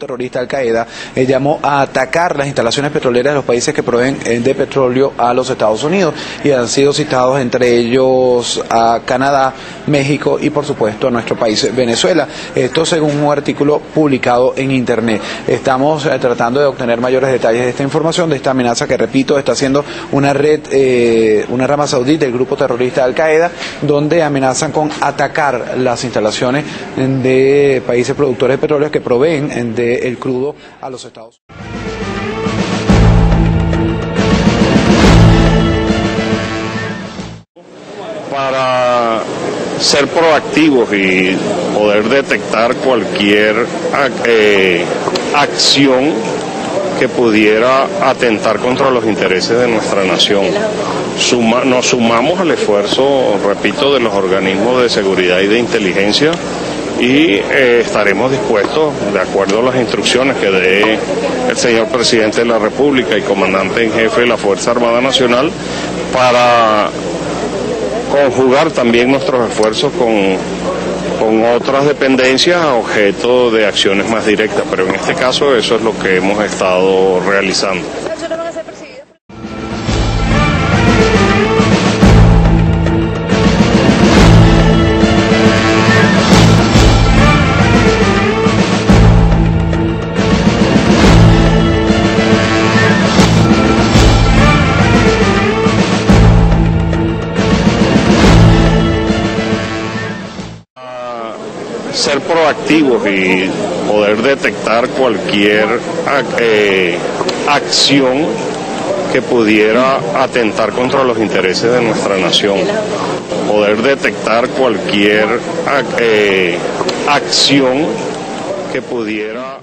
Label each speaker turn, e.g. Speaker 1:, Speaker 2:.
Speaker 1: terrorista Al Qaeda eh, llamó a atacar las instalaciones petroleras de los países que proveen eh, de petróleo a los Estados Unidos y han sido citados entre ellos a Canadá, México y por supuesto a nuestro país Venezuela. Esto según un artículo publicado en internet. Estamos eh, tratando de obtener mayores detalles de esta información, de esta amenaza que repito está haciendo una red, eh, una rama saudí del grupo terrorista Al Qaeda, donde amenazan con atacar las instalaciones de países productores de petróleo que proveen del crudo a los Estados Unidos.
Speaker 2: para ser proactivos y poder detectar cualquier eh, acción que pudiera atentar contra los intereses de nuestra nación. Nos sumamos al esfuerzo, repito, de los organismos de seguridad y de inteligencia y eh, estaremos dispuestos, de acuerdo a las instrucciones que dé el señor presidente de la República y comandante en jefe de la Fuerza Armada Nacional, para conjugar también nuestros esfuerzos con, con otras dependencias a objeto de acciones más directas, pero en este caso eso es lo que hemos estado realizando. Ser proactivos y poder detectar cualquier eh, acción que pudiera atentar contra los intereses de nuestra nación. Poder detectar cualquier eh, acción que pudiera